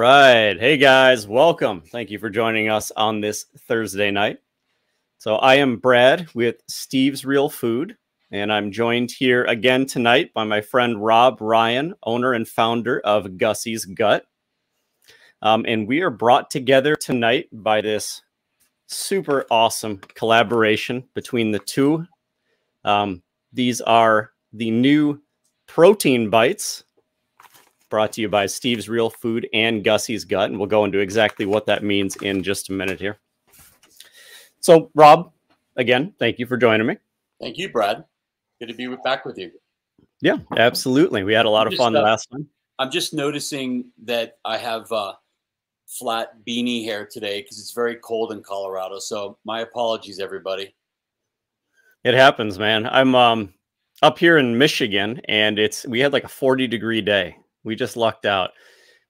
Right. Hey guys, welcome. Thank you for joining us on this Thursday night. So I am Brad with Steve's Real Food, and I'm joined here again tonight by my friend Rob Ryan, owner and founder of Gussy's Gut. Um, and we are brought together tonight by this super awesome collaboration between the two. Um, these are the new protein bites brought to you by Steve's Real Food and Gussy's Gut. And we'll go into exactly what that means in just a minute here. So, Rob, again, thank you for joining me. Thank you, Brad. Good to be back with you. Yeah, absolutely. We had a lot of fun uh, last time. I'm just noticing that I have uh, flat beanie hair today because it's very cold in Colorado. So my apologies, everybody. It happens, man. I'm um up here in Michigan and it's we had like a 40 degree day. We just lucked out.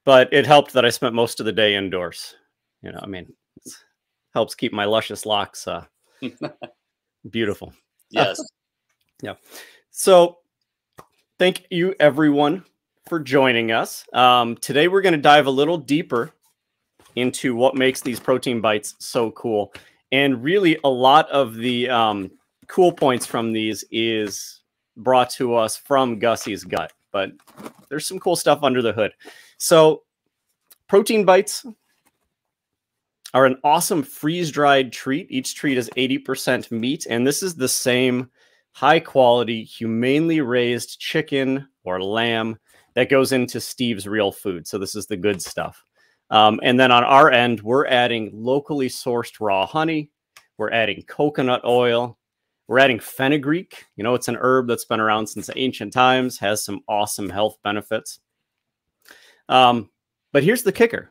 But it helped that I spent most of the day indoors. You know, I mean, helps keep my luscious locks uh beautiful. Yes. yeah. So thank you everyone for joining us. Um, today we're going to dive a little deeper into what makes these protein bites so cool. And really, a lot of the um, cool points from these is brought to us from Gussy's gut, but there's some cool stuff under the hood. So, protein bites are an awesome freeze dried treat. Each treat is 80% meat, and this is the same high quality, humanely raised chicken or lamb that goes into Steve's real food. So, this is the good stuff. Um, and then on our end, we're adding locally sourced raw honey. We're adding coconut oil. We're adding fenugreek. You know, it's an herb that's been around since ancient times, has some awesome health benefits. Um, but here's the kicker.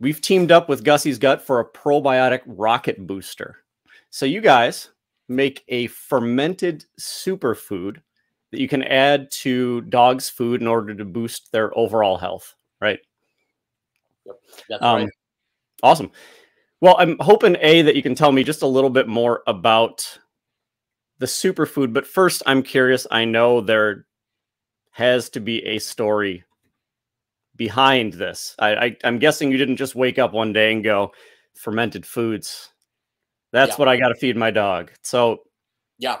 We've teamed up with Gussy's Gut for a probiotic rocket booster. So you guys make a fermented superfood that you can add to dogs' food in order to boost their overall health, right? Yep, that's um, right. Awesome. Well, I'm hoping a that you can tell me just a little bit more about the superfood. But first, I'm curious. I know there has to be a story behind this. I, I am guessing you didn't just wake up one day and go fermented foods. That's yeah. what I got to feed my dog. So, yeah.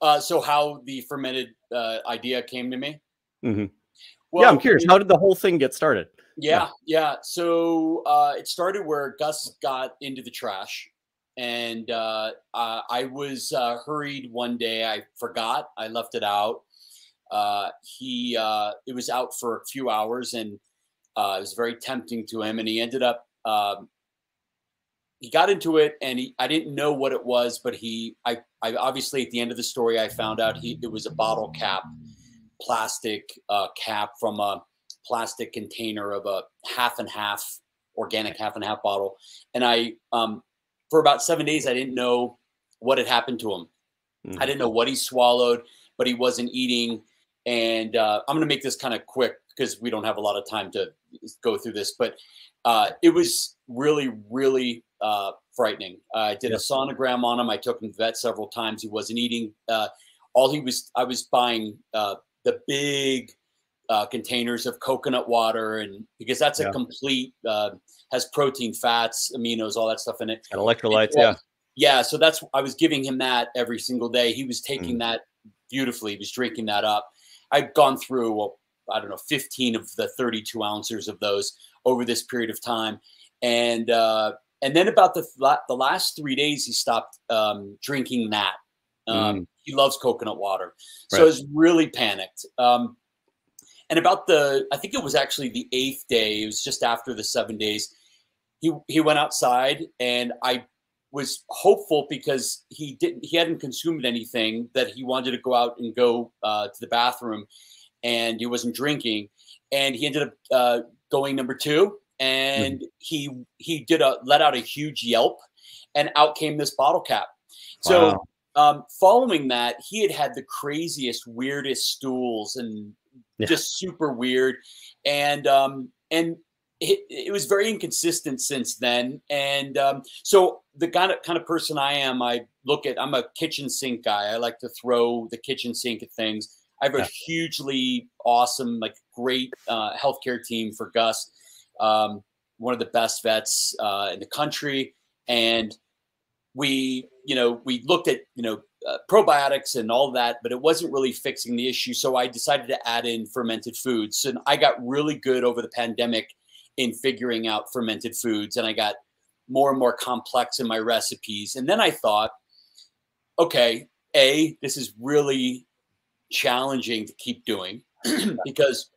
Uh, so how the fermented uh, idea came to me? Mm-hmm. Well, yeah, I'm curious. How did the whole thing get started? Yeah, yeah. So uh, it started where Gus got into the trash, and uh, uh, I was uh, hurried one day. I forgot. I left it out. Uh, he uh, it was out for a few hours, and it was very tempting to him. And he ended up. Um, he got into it, and he, I didn't know what it was, but he, I, I obviously at the end of the story, I found out he it was a bottle cap, plastic cap from a plastic container of a half and half organic half and half bottle. And I, um, for about seven days, I didn't know what had happened to him. Mm-hmm. I didn't know what he swallowed, but he wasn't eating. And uh, I'm going to make this kind of quick because we don't have a lot of time to go through this. But uh, it was really, really uh, frightening. I did a sonogram on him. I took him to vet several times. He wasn't eating. Uh, all he was, I was buying uh, the big uh, containers of coconut water, and because that's yeah. a complete uh, has protein, fats, aminos, all that stuff in it, and electrolytes. And, yeah, yeah. So that's I was giving him that every single day. He was taking mm. that beautifully. He was drinking that up. I've gone through well, I don't know, 15 of the 32 ounces of those over this period of time, and uh, and then about the the last three days, he stopped um, drinking that. Um, mm. He loves coconut water, so right. I was really panicked. Um, and about the, I think it was actually the eighth day. It was just after the seven days. He he went outside, and I was hopeful because he didn't he hadn't consumed anything that he wanted to go out and go uh, to the bathroom, and he wasn't drinking, and he ended up uh, going number two, and mm. he he did a let out a huge yelp, and out came this bottle cap. So. Wow. Um, following that, he had had the craziest, weirdest stools and yeah. just super weird. And um, and it, it, was very inconsistent since then. And um, so the kind of kind of person I am, I look at I'm a kitchen sink guy. I like to throw the kitchen sink at things. I have a hugely awesome, like great uh, healthcare team for Gus. Um, one of the best vets uh, in the country, and we, you know, we looked at, you know, uh, probiotics and all that, but it wasn't really fixing the issue. So I decided to add in fermented foods, and I got really good over the pandemic in figuring out fermented foods, and I got more and more complex in my recipes. And then I thought, okay, a this is really challenging to keep doing because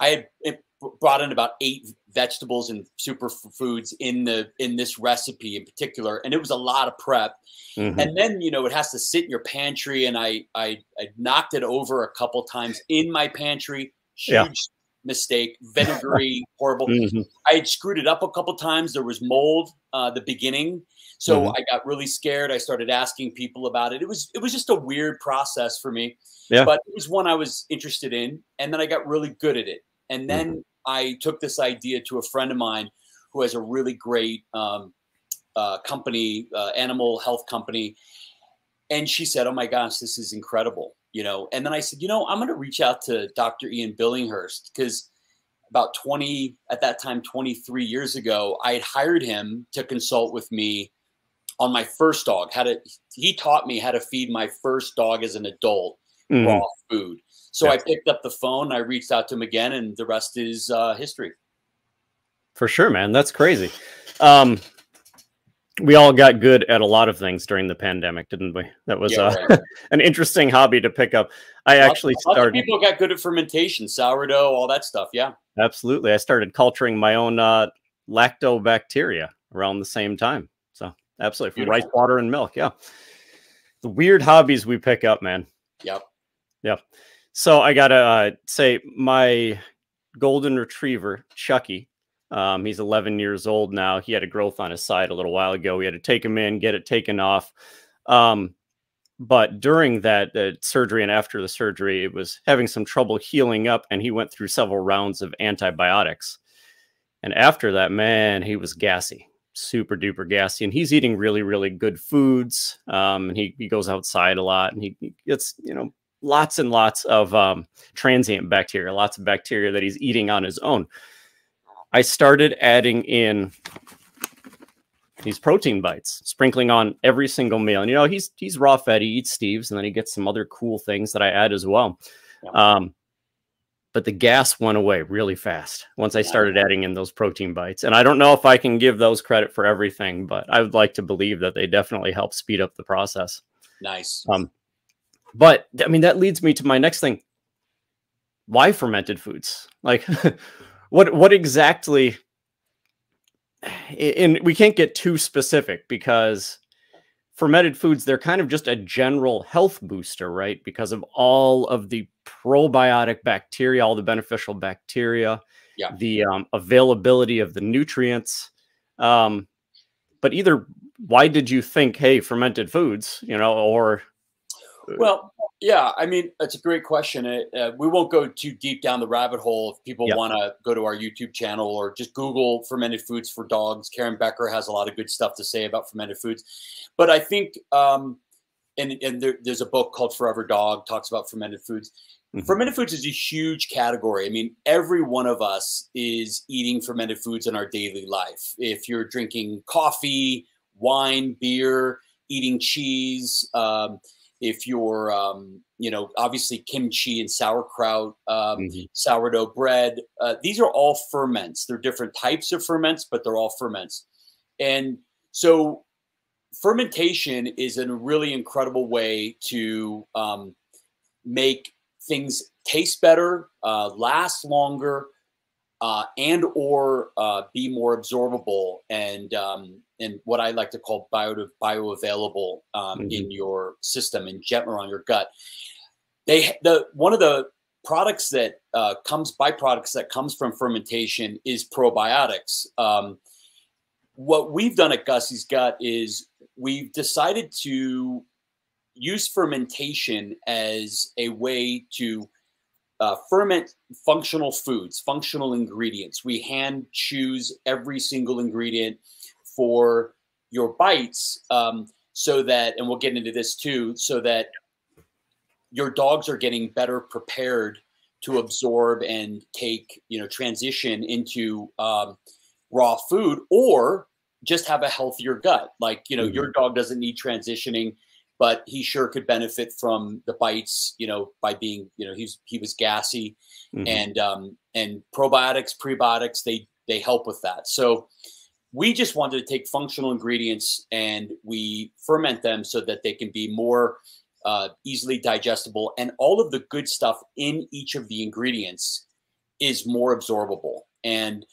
I had brought in about eight vegetables and superfoods in the in this recipe in particular, and it was a lot of prep. Mm-hmm. And then you know it has to sit in your pantry, and I I, I knocked it over a couple times in my pantry. Huge yeah. mistake, vinegary, horrible. Mm-hmm. I had screwed it up a couple times. There was mold uh, the beginning, so mm-hmm. I got really scared. I started asking people about it. It was it was just a weird process for me. Yeah. But it was one I was interested in, and then I got really good at it. And then mm-hmm. I took this idea to a friend of mine who has a really great um, uh, company, uh, animal health company, and she said, "Oh my gosh, this is incredible." You know, and then I said, "You know, I'm going to reach out to Dr. Ian Billinghurst because." About 20 at that time, 23 years ago, I had hired him to consult with me on my first dog. How to he taught me how to feed my first dog as an adult mm-hmm. raw food. So yeah. I picked up the phone, I reached out to him again, and the rest is uh, history. For sure, man. That's crazy. Um, we all got good at a lot of things during the pandemic, didn't we? That was yeah, uh, right. an interesting hobby to pick up. I actually started. people got good at fermentation, sourdough, all that stuff. Yeah, absolutely. I started culturing my own uh, lactobacteria around the same time. So absolutely, from rice water and milk. Yeah, the weird hobbies we pick up, man. Yep. Yep. So I gotta uh, say, my golden retriever Chucky, um, he's 11 years old now. He had a growth on his side a little while ago. We had to take him in, get it taken off. Um, but during that uh, surgery and after the surgery, it was having some trouble healing up, and he went through several rounds of antibiotics. And after that, man, he was gassy, super duper gassy, and he's eating really, really good foods. Um, and he, he goes outside a lot, and he, he gets you know lots and lots of um, transient bacteria, lots of bacteria that he's eating on his own. I started adding in these protein bites, sprinkling on every single meal. And you know, he's he's raw fed, he eats Steve's, and then he gets some other cool things that I add as well. Yeah. Um, but the gas went away really fast once I started adding in those protein bites. And I don't know if I can give those credit for everything, but I would like to believe that they definitely help speed up the process. Nice. Um, but I mean, that leads me to my next thing. Why fermented foods? Like, what what exactly? And we can't get too specific because fermented foods they're kind of just a general health booster, right? Because of all of the probiotic bacteria, all the beneficial bacteria, yeah. the um, availability of the nutrients. Um, but either why did you think, hey, fermented foods, you know, or well, yeah, I mean, that's a great question. Uh, we won't go too deep down the rabbit hole. If people yep. want to go to our YouTube channel or just Google fermented foods for dogs, Karen Becker has a lot of good stuff to say about fermented foods. But I think, um, and, and there, there's a book called Forever Dog talks about fermented foods. Mm-hmm. Fermented foods is a huge category. I mean, every one of us is eating fermented foods in our daily life. If you're drinking coffee, wine, beer, eating cheese, um, if you're um, you know obviously kimchi and sauerkraut um, mm-hmm. sourdough bread uh, these are all ferments they're different types of ferments but they're all ferments and so fermentation is a really incredible way to um, make things taste better uh, last longer uh, and or uh, be more absorbable and um, and what I like to call bio bioavailable um, mm-hmm. in your system and gentler on your gut. They the one of the products that uh, comes byproducts that comes from fermentation is probiotics. Um, what we've done at Gussy's Gut is we've decided to use fermentation as a way to uh, ferment functional foods, functional ingredients. We hand choose every single ingredient for your bites um, so that, and we'll get into this too, so that your dogs are getting better prepared to absorb and take, you know, transition into um, raw food or just have a healthier gut. Like, you know, mm-hmm. your dog doesn't need transitioning, but he sure could benefit from the bites, you know, by being, you know, he's he was gassy mm-hmm. and um and probiotics, prebiotics, they they help with that. So we just wanted to take functional ingredients and we ferment them so that they can be more uh, easily digestible and all of the good stuff in each of the ingredients is more absorbable and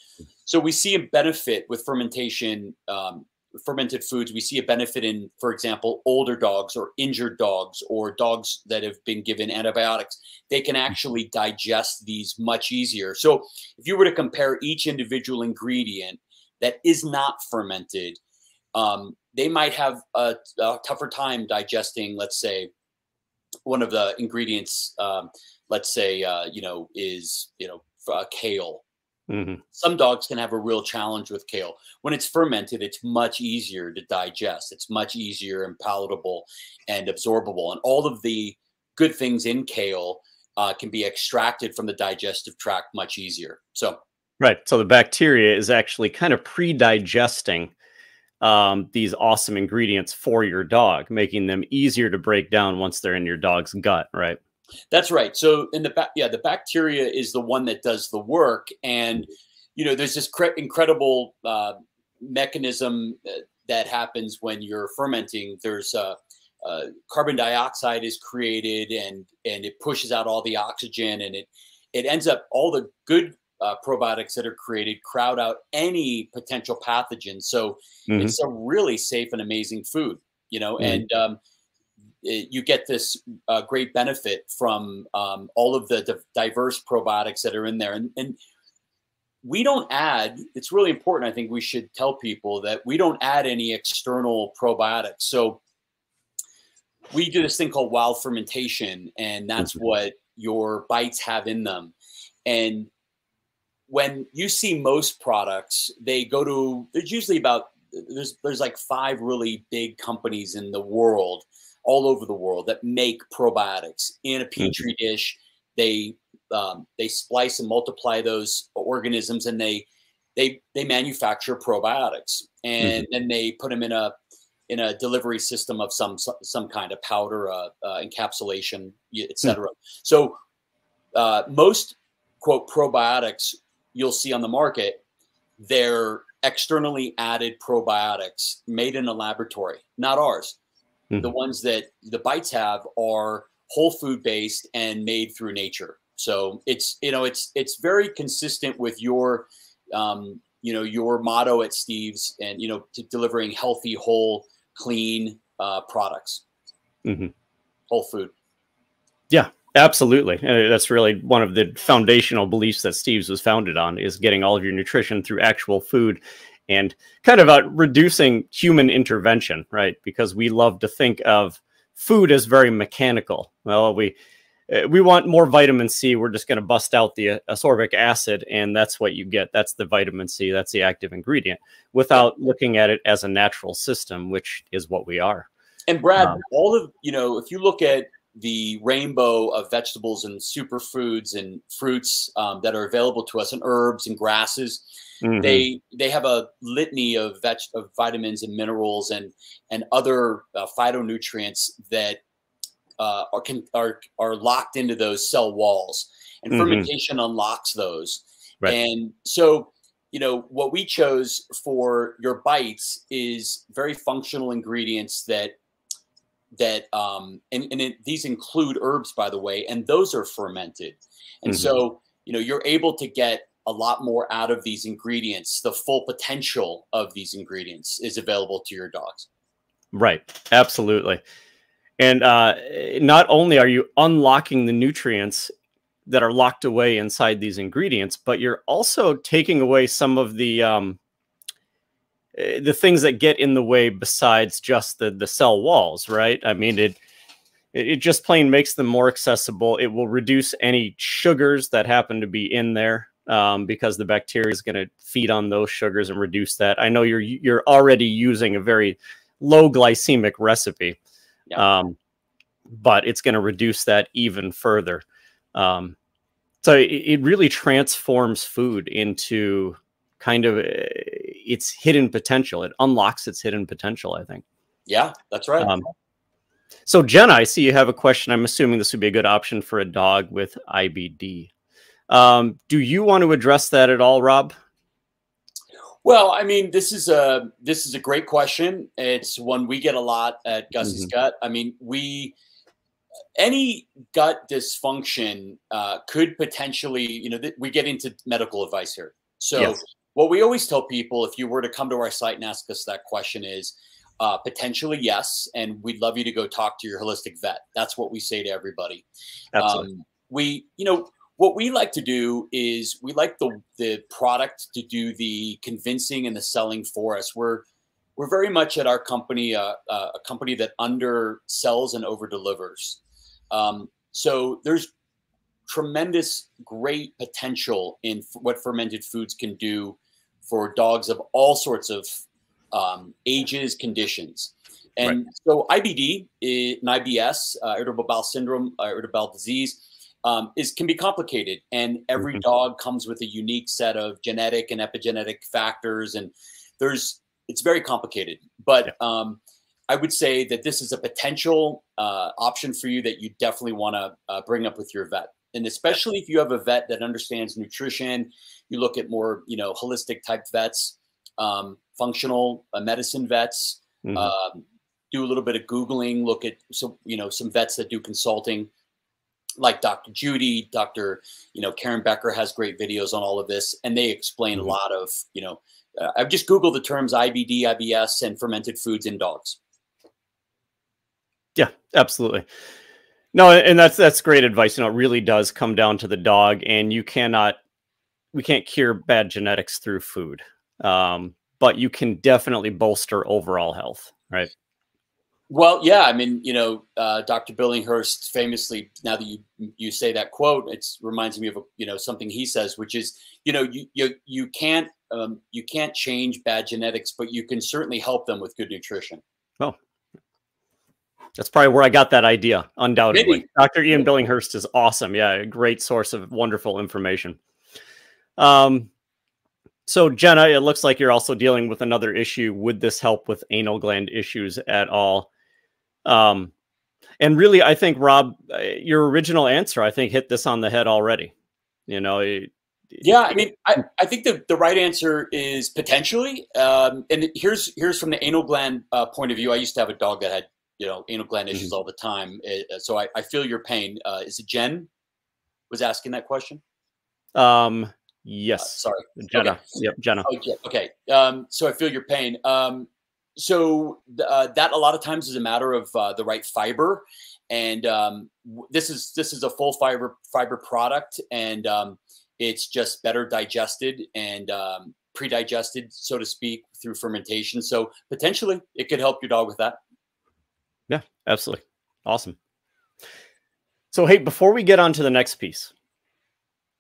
so we see a benefit with fermentation, um, fermented foods. We see a benefit in, for example, older dogs or injured dogs or dogs that have been given antibiotics. They can actually digest these much easier. So if you were to compare each individual ingredient that is not fermented, um, they might have a, a, tougher time digesting, let's say, one of the ingredients, um, let's say, uh, you know, is, you know, uh, kale Mm-hmm. Some dogs can have a real challenge with kale. When it's fermented, it's much easier to digest. It's much easier and palatable and absorbable. And all of the good things in kale uh, can be extracted from the digestive tract much easier. So, right. So the bacteria is actually kind of pre-digesting um, these awesome ingredients for your dog, making them easier to break down once they're in your dog's gut. Right. That's right. So in the yeah, the bacteria is the one that does the work, and you know, there's this incredible uh, mechanism uh, that happens when you're fermenting. There's uh, uh, carbon dioxide is created, and and it pushes out all the oxygen, and it it ends up all the good uh, probiotics that are created crowd out any potential pathogen. So mm-hmm. it's a really safe and amazing food, you know, mm-hmm. and um, it, you get this uh, great benefit from um, all of the diverse probiotics that are in there. And, and we don't add, it's really important. I think we should tell people that we don't add any external probiotics. So we do this thing called wild fermentation, and that's mm-hmm. what your bites have in them. And when you see most products, they go to, there's usually about, there's, there's like five really big companies in the world all over the world that make probiotics in a petri mm-hmm. dish. They um, they splice and multiply those organisms, and they they they manufacture probiotics, and mm-hmm. then they put them in a in a delivery system of some some kind of powder, uh, uh, encapsulation, etc. Mm-hmm. So uh, most quote probiotics you'll see on the market, they're externally added probiotics made in a laboratory, not ours. Mm-hmm. The ones that the bites have are whole food based and made through nature. So it's you know it's it's very consistent with your um, you know your motto at Steve's and you know delivering healthy, whole, clean uh, products, mm-hmm. whole food. Yeah, absolutely. Uh, that's really one of the foundational beliefs that Steve's was founded on is getting all of your nutrition through actual food and kind of about reducing human intervention, right? Because we love to think of food as very mechanical. Well, we uh, we want more vitamin C. We're just going to bust out the uh, ascorbic acid, and that's what you get. That's the vitamin C. That's the active ingredient, without looking at it as a natural system, which is what we are. And Brad, um, all of you know, if you look at the rainbow of vegetables and superfoods and fruits um, that are available to us, and herbs and grasses, Mm-hmm. They they have a litany of veg of vitamins and minerals and and other uh, phytonutrients that uh, are can are are locked into those cell walls, and mm-hmm. fermentation unlocks those. Right. And so, you know, what we chose for your bites is very functional ingredients that that um and, and it, these include herbs by the way and those are fermented and mm-hmm. so you know you're able to get a lot more out of these ingredients. The full potential of these ingredients is available to your dogs. Right. Absolutely. And uh, not only are you unlocking the nutrients that are locked away inside these ingredients, but you're also taking away some of the um, the things that get in the way besides just the the cell walls, right? I mean, it it just plain makes them more accessible. It will reduce any sugars that happen to be in there um, because the bacteria is going to feed on those sugars and reduce that. I know you're you're already using a very low glycemic recipe. Yeah. Um, but it's going to reduce that even further. Um, so it, it, really transforms food into kind of uh, its hidden potential. It unlocks its hidden potential, I think. Yeah, that's right. Um, so Jenna, I see you have a question. I'm assuming this would be a good option for a dog with IBD. Um, do you want to address that at all, Rob? Well, I mean, this is a this is a great question. It's one we get a lot at Gussy's mm-hmm. Gut. I mean, we any gut dysfunction uh, could potentially, you know, we get into medical advice here. So, yes. What we always tell people, if you were to come to our site and ask us that question, is uh, potentially yes, and we'd love you to go talk to your holistic vet. That's what we say to everybody. Absolutely. Um, we, you know, what we like to do is we like the the product to do the convincing and the selling for us. We're we're very much at our company uh, uh, a company that undersells and over delivers. Um, so there's tremendous great potential in f- what fermented foods can do for dogs of all sorts of um, ages, conditions. And right. so IBD, is, an IBS, uh, irritable bowel syndrome, uh, irritable bowel disease, um, is can be complicated, and every mm-hmm. dog comes with a unique set of genetic and epigenetic factors, and there's it's very complicated. But yeah. um, I would say that this is a potential uh, option for you that you definitely want to uh, bring up with your vet, and especially if you have a vet that understands nutrition. You look at more, you know, holistic type vets, um, functional uh, medicine vets. Mm-hmm. Um, do a little bit of googling. Look at some, you know, some vets that do consulting like Dr. Judy, Dr. You know, Karen Becker has great videos on all of this, and they explain mm-hmm. a lot of, you know, uh, I've just Googled the terms IBD, IBS, and fermented foods in dogs. Yeah, absolutely. No, and that's that's great advice. You know, it really does come down to the dog, and you cannot, we can't cure bad genetics through food, um, but you can definitely bolster overall health, right? Well, yeah, I mean, you know, uh, Dr. Billinghurst famously, now that you you say that quote, it reminds me of a, you know something he says, which is, you know, you you you can't um, you can't change bad genetics, but you can certainly help them with good nutrition. Oh, that's probably where I got that idea, undoubtedly. Maybe. Dr. Ian Billinghurst is awesome. Yeah, a great source of wonderful information. Um, so Jenna, it looks like you're also dealing with another issue. Would this help with anal gland issues at all? Um, and really, I think Rob, uh, your original answer, I think hit this on the head already. You know, it, yeah, I mean, I, I think the, the right answer is potentially. Um, and here's here's from the anal gland uh, point of view. I used to have a dog that had you know anal gland issues mm-hmm. all the time, it, uh, so I, I feel your pain. Uh, is it Jen was asking that question? Um, yes. Uh, sorry, Jenna. Okay. Yep, Jenna. Oh, yeah. Okay. Um, so I feel your pain. Um, so uh, that a lot of times is a matter of uh, the right fiber and um, this is this is a full fiber fiber product and um, it's just better digested and um, pre-digested so to speak through fermentation so potentially it could help your dog with that yeah absolutely awesome so hey before we get on to the next piece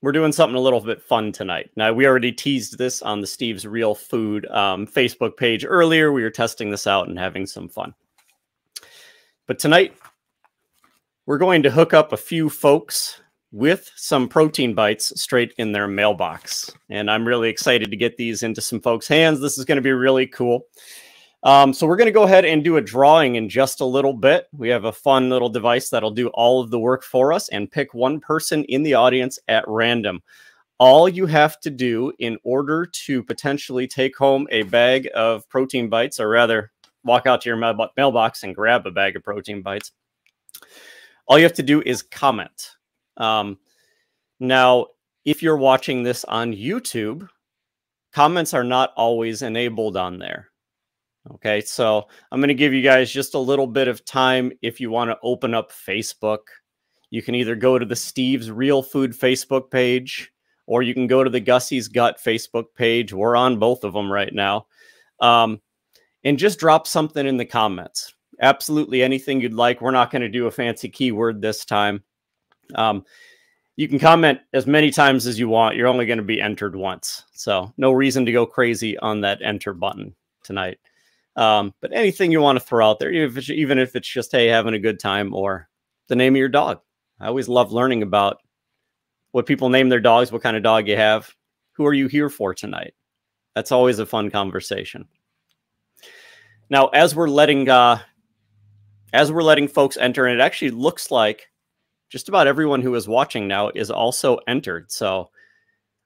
we're doing something a little bit fun tonight. Now, we already teased this on the Steve's Real Food um, Facebook page earlier. We were testing this out and having some fun. But tonight, we're going to hook up a few folks with some protein bites straight in their mailbox. And I'm really excited to get these into some folks' hands. This is going to be really cool. Um, so we're going to go ahead and do a drawing in just a little bit. We have a fun little device that'll do all of the work for us and pick one person in the audience at random. All you have to do in order to potentially take home a bag of protein bites, or rather, walk out to your mailbox and grab a bag of protein bites, all you have to do is comment. Um, now, if you're watching this on YouTube, comments are not always enabled on there. Okay, so I'm going to give you guys just a little bit of time if you want to open up Facebook. You can either go to the Steve's Real Food Facebook page or you can go to the Gussy's Gut Facebook page. We're on both of them right now. Um, and just drop something in the comments. Absolutely anything you'd like. We're not going to do a fancy keyword this time. Um, you can comment as many times as you want. You're only going to be entered once. So, no reason to go crazy on that enter button tonight. Um, but anything you want to throw out there, even if, it's, even if it's just hey having a good time or the name of your dog. I always love learning about what people name their dogs, what kind of dog you have. Who are you here for tonight? That's always a fun conversation. Now, as we're letting uh, as we're letting folks enter, and it actually looks like just about everyone who is watching now is also entered. So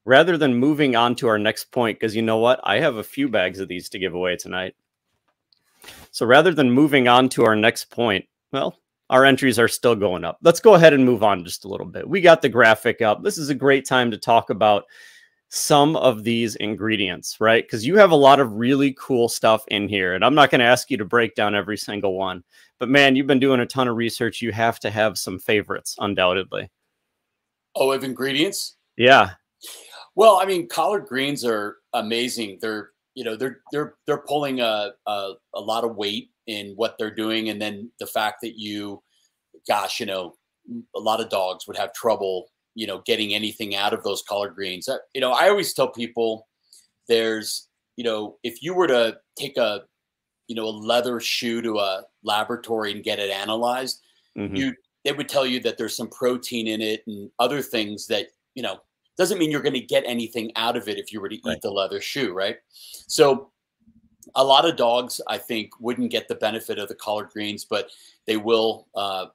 rather than moving on to our next point, because you know what? I have a few bags of these to give away tonight. So rather than moving on to our next point, well, our entries are still going up. Let's go ahead and move on just a little bit. We got the graphic up. This is a great time to talk about some of these ingredients, right? Because you have a lot of really cool stuff in here. And I'm not going to ask you to break down every single one. But man, you've been doing a ton of research. You have to have some favorites, undoubtedly. Oh, of ingredients? Yeah. Well, I mean, collard greens are amazing. They're you know they're they're they're pulling a, a a lot of weight in what they're doing, and then the fact that you, gosh, you know, a lot of dogs would have trouble, you know, getting anything out of those collard greens. Uh, you know, I always tell people, there's, you know, if you were to take a, you know, a leather shoe to a laboratory and get it analyzed, mm-hmm. you they would tell you that there's some protein in it and other things that you know doesn't mean you're going to get anything out of it if you were to eat right. the leather shoe, right? So a lot of dogs, I think, wouldn't get the benefit of the collard greens, but they will uh,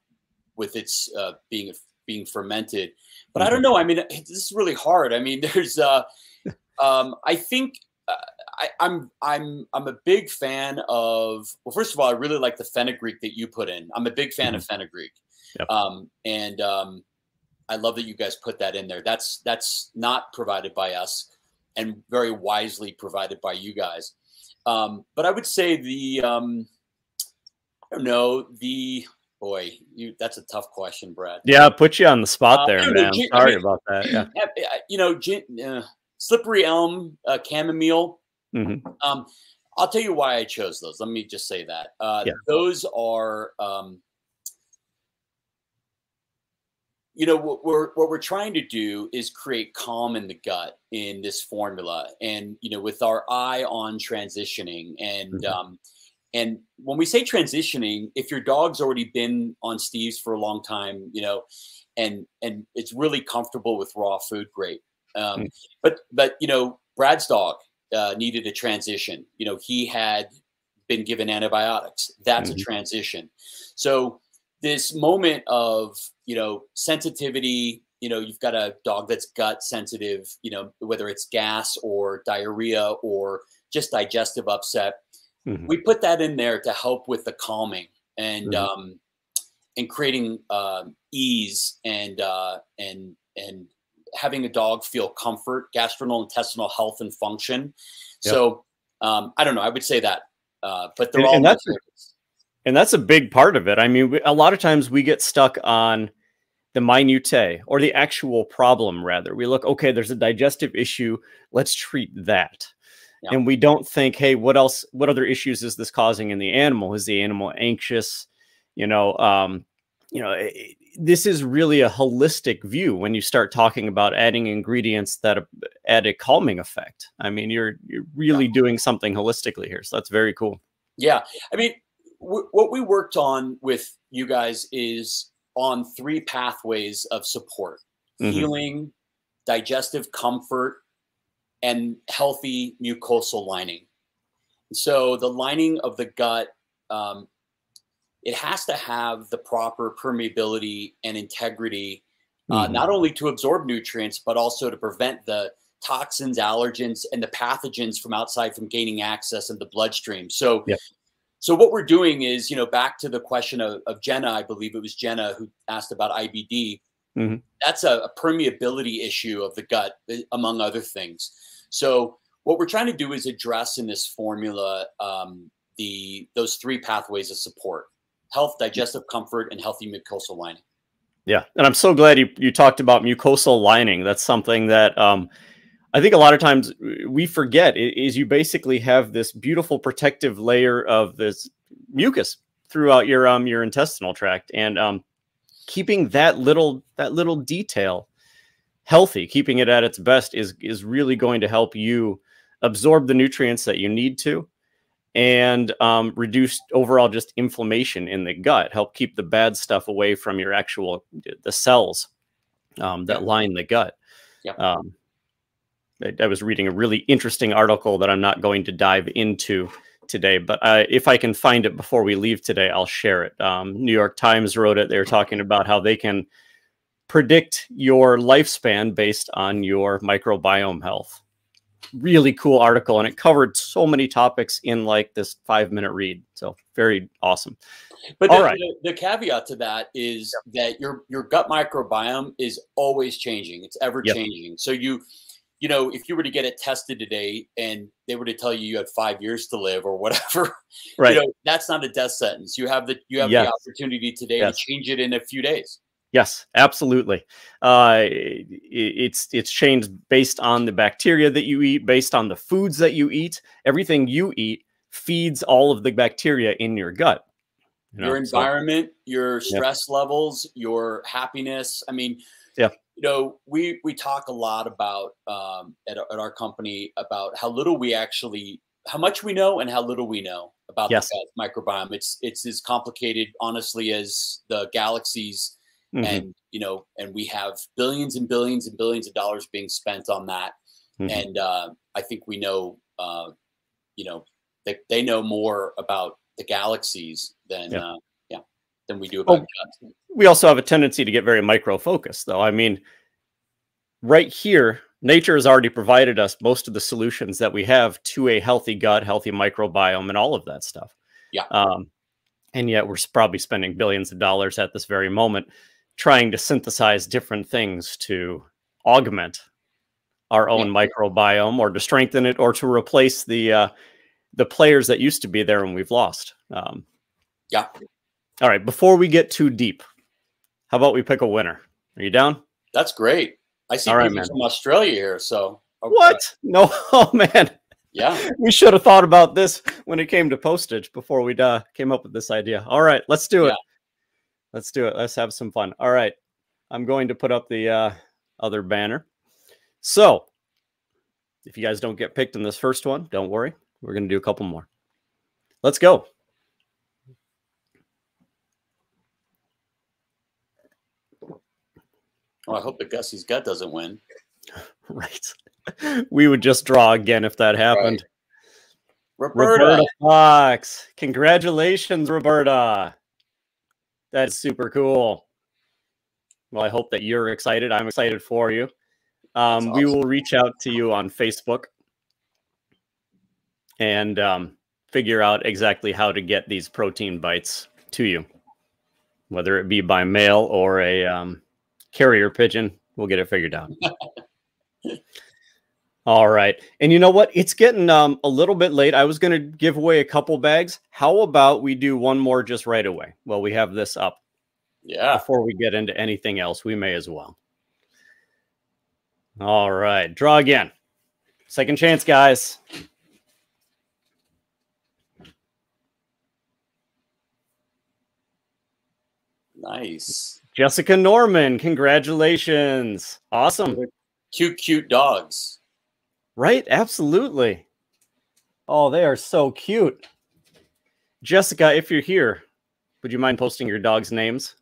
with its uh, being being fermented. But mm-hmm. I don't know. I mean, this is really hard. I mean, there's, uh, um, I think. Uh, I, I'm I'm I'm a big fan of well, first of all, I really like the fenugreek that you put in. I'm a big fan mm-hmm. of fenugreek, yep. um, and um, I love that you guys put that in there. That's that's not provided by us, and very wisely provided by you guys. Um, but I would say the um, I don't know the boy. You that's a tough question, Brad. Yeah, put you on the spot uh, there, man. Gin, Sorry I mean, about that. Yeah, you know, gin, uh, slippery elm, uh, chamomile. Mm-hmm. Um, I'll tell you why I chose those. Let me just say that uh, yeah. those are um, you know what we're what we're trying to do is create calm in the gut in this formula and you know with our eye on transitioning and mm-hmm. um and when we say transitioning if your dog's already been on steve's for a long time you know and and it's really comfortable with raw food great um mm-hmm. but but you know brad's dog uh, needed a transition you know he had been given antibiotics that's mm-hmm. a transition so this moment of you know sensitivity you know you've got a dog that's gut sensitive you know whether it's gas or diarrhea or just digestive upset mm-hmm. we put that in there to help with the calming and mm-hmm. um and creating uh, ease and uh and and having a dog feel comfort gastrointestinal health and function yep. so um i don't know i would say that uh but they're and, all and that's and that's a big part of it. I mean, we, a lot of times we get stuck on the minutiae or the actual problem, rather. We look, okay, there's a digestive issue. Let's treat that. And we don't think, hey, what else, what other issues is this causing in the animal? Is the animal anxious? You know, um, you know, it, eh, this is really a holistic view when you start talking about adding ingredients that add a calming effect. I mean, you're you're really yeah. doing something holistically here. So that's very cool. Yeah. I mean, what we worked on with you guys is on three pathways of support mm-hmm. healing digestive comfort and healthy mucosal lining so the lining of the gut um, it has to have the proper permeability and integrity uh, mm-hmm. not only to absorb nutrients but also to prevent the toxins allergens and the pathogens from outside from gaining access in the bloodstream so yep. So what we're doing is, you know, back to the question of, of Jenna, I believe it was Jenna who asked about IBD. Mm-hmm. That's a, a, permeability issue of the gut, eh, among other things. So what we're trying to do is address in this formula um, the those three pathways of support: health, digestive comfort, and healthy mucosal lining. Yeah, and I'm so glad you you talked about mucosal lining. That's something that um, I think a lot of times we forget is you basically have this beautiful protective layer of this mucus throughout your um your intestinal tract and um keeping that little that little detail healthy keeping it at its best is is really going to help you absorb the nutrients that you need to and um, reduce overall just inflammation in the gut, help keep the bad stuff away from your actual the cells um, that line the gut. Yeah. Um, I, I, was reading a really interesting article that I'm not going to dive into today, but uh, if I can find it before we leave today, I'll share it. Um, New York Times wrote it. They were talking about how they can predict your lifespan based on your microbiome health really cool article and it covered so many topics in like this five minute read. So very awesome. But the, right. the, the, caveat to that is that your your gut microbiome is always changing. It's ever yep. changing. So you you know, if you were to get it tested today and they were to tell you you had five years to live or whatever, right. you know, that's not a death sentence. You have the you have yes. the opportunity today yes. to change it in a few days. Yes, absolutely. Uh, it, it's it's changed based on the bacteria that you eat, based on the foods that you eat. Everything you eat feeds all of the bacteria in your gut. You know? Your environment, so, your stress yeah. levels, your happiness. I mean. You know, we we talk a lot about um, at, at our company about how little we actually, how much we know, and how little we know about yes. the microbiome. It's it's as complicated, honestly, as the galaxies Mm-hmm. And, you know, and we have billions and billions and billions of dollars being spent on that. Mm-hmm. And uh, I think we know, uh, you know, they, they know more about the galaxies than, yeah. Uh, than we do about oh, We also have a tendency to get very micro focused, though. I mean, right here, nature has already provided us most of the solutions that we have to a healthy gut, healthy microbiome, and all of that stuff. Yeah. Um, and yet we're probably spending billions of dollars at this very moment trying to synthesize different things to augment our own yeah. microbiome or to strengthen it or to replace the uh, the players that used to be there and we've lost. Um, yeah. All right. Before we get too deep, how about we pick a winner? Are you down? That's great. I see All people right, from Australia here. So okay. what? No. Oh man. Yeah. We should have thought about this when it came to postage before we uh, came up with this idea. All right. Let's do it. Yeah. Let's do it. Let's have some fun. All right. I'm going to put up the uh, other banner. So if you guys don't get picked in this first one, don't worry. We're going to do a couple more. Let's go. Oh, I hope the Gussy's gut doesn't win. right. We would just draw again if that happened. Right. Roberta. Roberta Fox. Congratulations, Roberta. That's super cool. Well, I hope that you're excited. I'm excited for you. Um, awesome. We will reach out to you on Facebook and um, figure out exactly how to get these protein bites to you, whether it be by mail or a um, carrier pigeon. We'll get it figured out. All right. And you know what? It's getting um, a little bit late. I was going to give away a couple bags. How about we do one more just right away? Well, we have this up. Yeah. Before we get into anything else, we may as well. All right. Draw again. Second chance, guys. Nice. Jessica Norman, congratulations. Awesome. Cute, cute dogs. Right? Absolutely. Oh, they are so cute. Jessica, if you're here, would you mind posting your dog's names?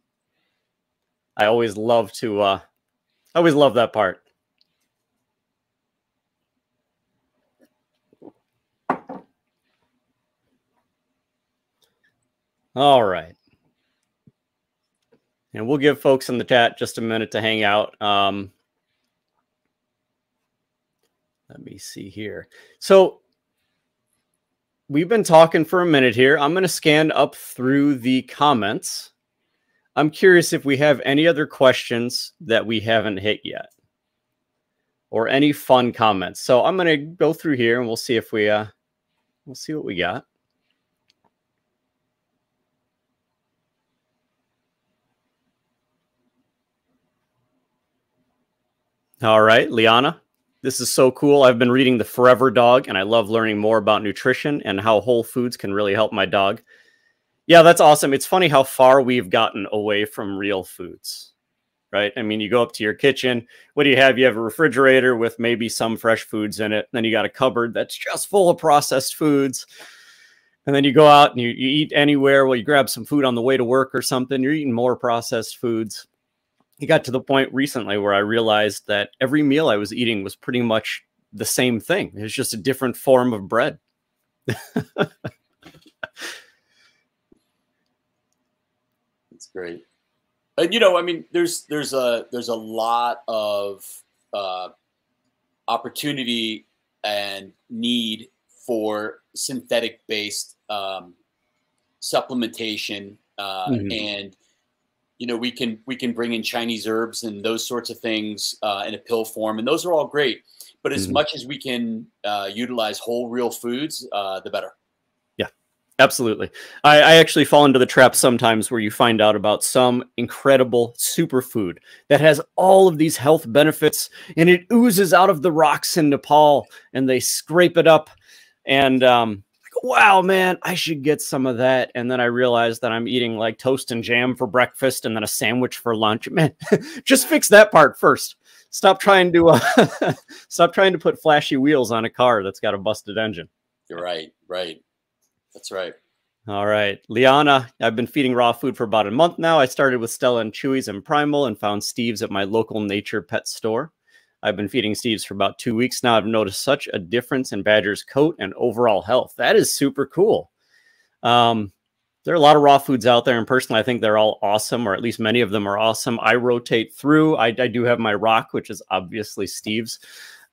I always love to uh I always love that part. All right. And we'll give folks in the chat just a minute to hang out. Um, let me see here. So we've been talking for a minute here. I'm going to scan up through the comments. I'm curious if we have any other questions that we haven't hit yet or any fun comments. So I'm going to go through here and we'll see if we uh we'll see what we got. All right, Liana. This is so cool. I've been reading The Forever Dog and I love learning more about nutrition and how whole foods can really help my dog. Yeah, that's awesome. It's funny how far we've gotten away from real foods, right? I mean, you go up to your kitchen. What do you have? You have a refrigerator with maybe some fresh foods in it. Then you got a cupboard that's just full of processed foods. And then you go out and you, you eat anywhere. Well, you grab some food on the way to work or something. You're eating more processed foods. It got to the point recently where I realized that every meal I was eating was pretty much the same thing. It was just a different form of bread. That's great. And you know, I mean, there's there's a there's a lot of uh, opportunity and need for synthetic based um, supplementation uh, mm-hmm. and you know we can we can bring in chinese herbs and those sorts of things uh, in a pill form and those are all great. But as mm-hmm. much as we can uh, utilize whole real foods uh, the better. Yeah absolutely. I, I actually fall into the trap sometimes where you find out about some incredible superfood that has all of these health benefits and it oozes out of the rocks in nepal and they scrape it up and um, wow, man, I should get some of that. And then I realized that I'm eating like toast and jam for breakfast and then a sandwich for lunch. Man, just fix that part first. Stop trying to uh, stop trying to put flashy wheels on a car that's got a busted engine. You're right, right. That's right. All right, Liana, I've been feeding raw food for about a month now. I started with Stella and Chewy's and Primal and found Steve's at my local nature pet store. I've been feeding Steve's for about two weeks now. I've noticed such a difference in Badger's coat and overall health. That is super cool. Um, there are a lot of raw foods out there, and personally, I think they're all awesome, or at least many of them are awesome. I rotate through. I, I do have my rock, which is obviously Steve's,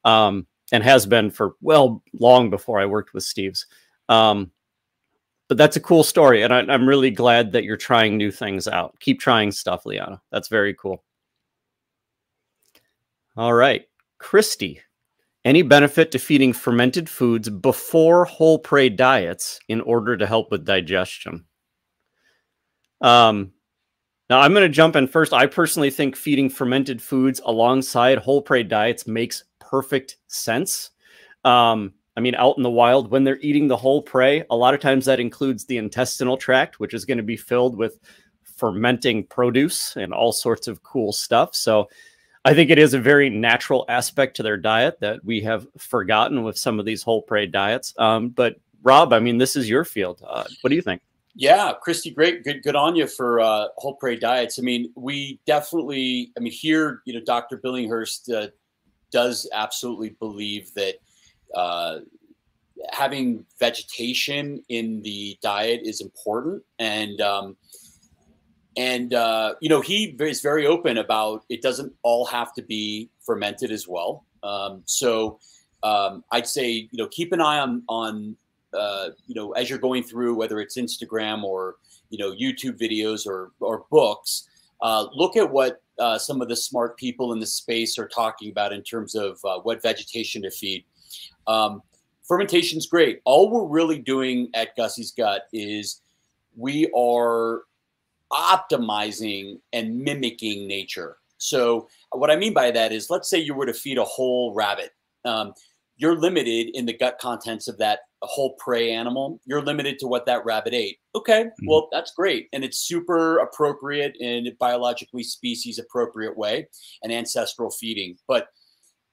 um, and has been for well long before I worked with Steve's. Um, but that's a cool story, and I, I'm really glad that you're trying new things out. Keep trying stuff, Liana. That's very cool. All right. Christy, any benefit to feeding fermented foods before whole prey diets in order to help with digestion? Um, now, I'm going to jump in first. I personally think feeding fermented foods alongside whole prey diets makes perfect sense. Um, I mean, out in the wild, when they're eating the whole prey, a lot of times that includes the intestinal tract, which is going to be filled with fermenting produce and all sorts of cool stuff. So, I think it is a very natural aspect to their diet that we have forgotten with some of these whole prey diets. Um, but Rob, I mean, this is your field. Uh, what do you think? Yeah, Christy, great, good, good on you for uh, whole prey diets. I mean, we definitely, I mean, here, you know, Dr. Billinghurst uh, does absolutely believe that uh, having vegetation in the diet is important, and um, and uh, you know he is very open about it doesn't all have to be fermented as well. Um, so um, i'd say you know keep an eye on on uh, you know as you're going through whether it's instagram or you know youtube videos or or books uh, look at what uh, some of the smart people in the space are talking about in terms of uh, what vegetation to feed. Um, fermentation's great. All we're really doing at gussy's gut is we are optimizing and mimicking nature. So what I mean by that is, let's say you were to feed a whole rabbit. Um, you're limited in the gut contents of that whole prey animal. You're limited to what that rabbit ate. Okay, mm-hmm. well that's great, and it's super appropriate in a biologically species appropriate way, and ancestral feeding. But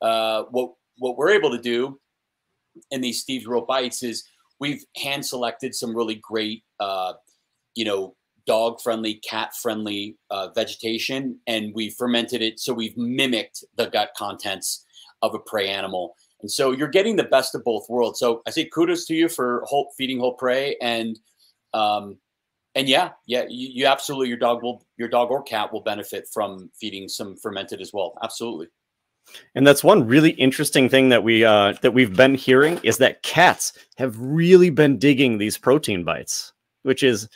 uh, what what we're able to do in these Steve's Real Bites is we've hand selected some really great, uh, you know, dog friendly, cat friendly uh, vegetation, and we fermented it. So we've mimicked the gut contents of a prey animal. And so you're getting the best of both worlds. So I say kudos to you for whole, feeding whole prey and um, and yeah, yeah, you, you, absolutely your dog will your dog or cat will benefit from feeding some fermented as well. Absolutely. And that's one really interesting thing that we uh, that we've been hearing is that cats have really been digging these protein bites, which is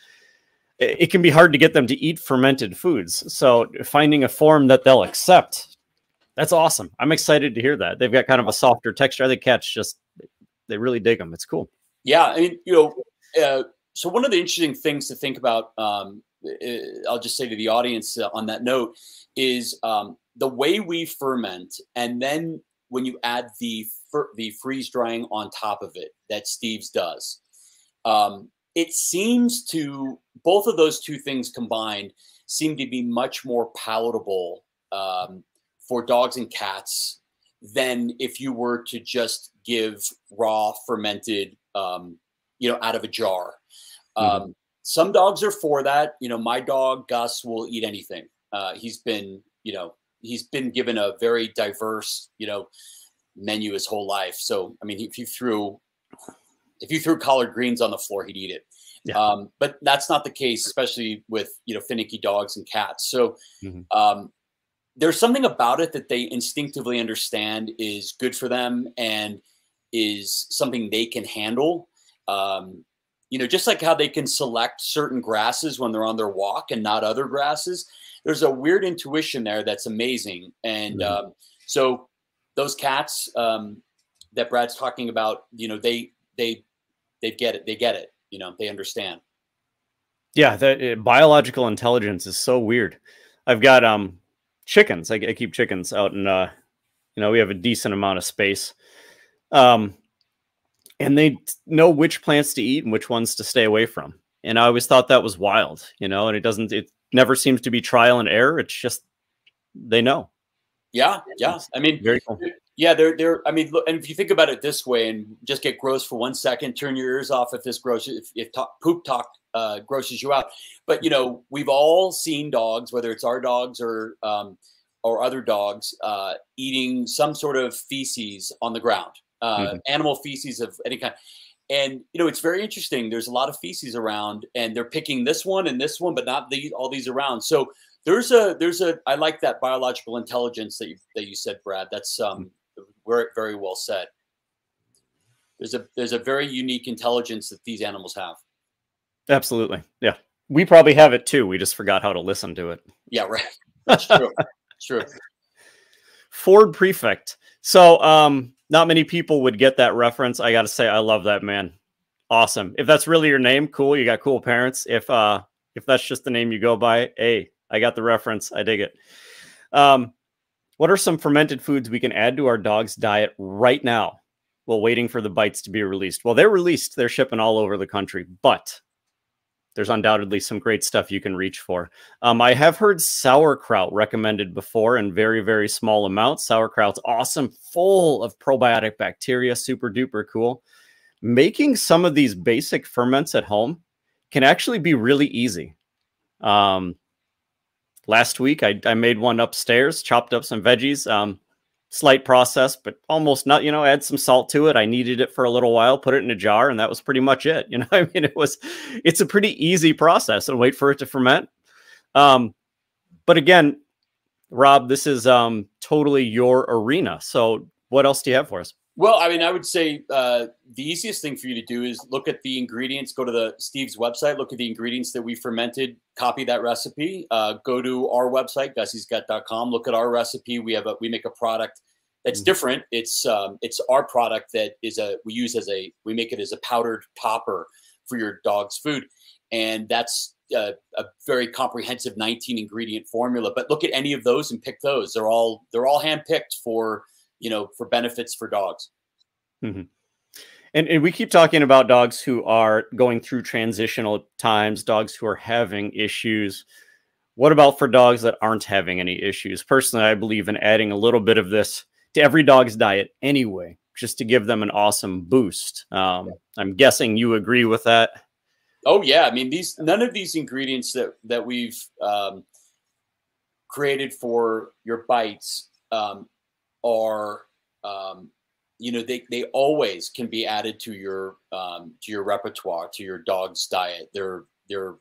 it can be hard to get them to eat fermented foods. So finding a form that they'll accept, that's awesome. I'm excited to hear that. They've got kind of a softer texture. I think cats just they really dig them. It's cool. Yeah, I mean, you know, uh, so one of the interesting things to think about, um, uh, I'll just say to the audience uh, on that note, is um, the way we ferment, and then when you add the the freeze drying on top of it that Steve's does. Um, it seems to both of those two things combined seem to be much more palatable um, for dogs and cats than if you were to just give raw fermented um, you know, out of a jar. Mm-hmm. Um, some dogs are for that. You know, my dog Gus will eat anything. Uh, he's been, you know, he's been given a very diverse, you know, menu his whole life. So, I mean, if you threw, if you threw collard greens on the floor, he'd eat it. Yeah. Um, but that's not the case, especially with you know finicky dogs and cats. So mm-hmm. um, there's something about it that they instinctively understand is good for them and is something they can handle. Um, you know, just like how they can select certain grasses when they're on their walk and not other grasses. There's a weird intuition there that's amazing. And mm-hmm. um, so those cats um, that Brad's talking about, you know, they they they get it. They get it. You know, they understand. Yeah, the uh, biological intelligence is so weird. I've got um chickens. I, I keep chickens out, and uh, you know, we have a decent amount of space. Um, and they know which plants to eat and which ones to stay away from. And I always thought that was wild, you know, and it doesn't, it never seems to be trial and error. It's just they know. Yeah. Yeah. I mean, very cool. Yeah. They're, they're, I mean, look, and if you think about it this way and just get gross for one second, turn your ears off if this gross, if, if talk, poop talk uh, grosses you out. But, you know, we've all seen dogs, whether it's our dogs or, um, or other dogs uh, eating some sort of feces on the ground uh, mm-hmm. animal feces of any kind. And you know, it's very interesting. There's a lot of feces around, and they're picking this one and this one, but not the, all these around. So there's a there's a I like that biological intelligence that you that you said, Brad. That's um very very well said. There's a there's a very unique intelligence that these animals have. Absolutely, yeah. We probably have it too. We just forgot how to listen to it. Yeah, right. That's true. true. Ford Prefect. So, um, not many people would get that reference. I got to say, I love that man. Awesome. If that's really your name, cool. You got cool parents. If uh, if that's just the name you go by, hey, I got the reference. I dig it. Um, what are some fermented foods we can add to our dog's diet right now while waiting for the bites to be released? Well, they're released. They're shipping all over the country, but there's undoubtedly some great stuff you can reach for. Um, I have heard sauerkraut recommended before in very, very small amounts. Sauerkraut's awesome, full of probiotic bacteria, super duper cool. Making some of these basic ferments at home can actually be really easy. Um, last week, I, I made one upstairs, chopped up some veggies. Um, slight process, but almost not, you know, add some salt to it. I kneaded it for a little while, put it in a jar, and that was pretty much it. You know, I mean, it was, it's a pretty easy process and wait for it to ferment. Um, but again, Rob, this is um, totally your arena. So what else do you have for us? Well, I mean, I would say uh, the easiest thing for you to do is look at the ingredients. Go to the Steve's website, look at the ingredients that we fermented, copy that recipe. Uh, go to our website, gussysgut.com. Look at our recipe. We have a we make a product that's mm-hmm. different. It's um, it's our product that is a we use as a we make it as a powdered topper for your dog's food, and that's a, a, very comprehensive 19 ingredient formula. But look at any of those and pick those. They're all they're all hand picked for you know, for benefits for dogs. Mm-hmm. And, and, we keep talking about dogs who are going through transitional times, dogs who are having issues. What about for dogs that aren't having any issues? Personally, I believe in adding a little bit of this to every dog's diet anyway, just to give them an awesome boost. Um, I'm guessing you agree with that. Oh yeah, I mean these none of these ingredients that that we've um, created for your bites um, are um, you know they, they always can be added to your um, to your repertoire to your dog's diet. They're they're